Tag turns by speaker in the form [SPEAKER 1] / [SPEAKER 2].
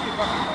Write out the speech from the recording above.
[SPEAKER 1] Здорово,